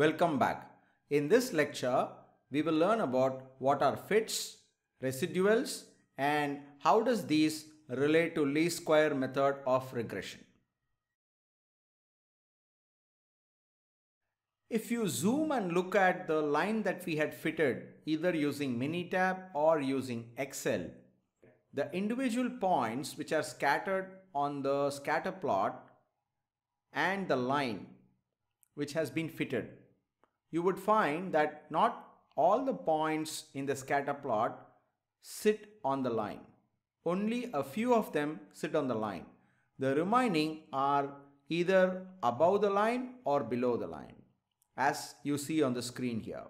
Welcome back. In this lecture, we will learn about what are fits, residuals and how does these relate to least square method of regression. If you zoom and look at the line that we had fitted either using Minitab or using Excel, the individual points which are scattered on the scatter plot and the line which has been fitted, you would find that not all the points in the scatter plot sit on the line. Only a few of them sit on the line. The remaining are either above the line or below the line as you see on the screen here.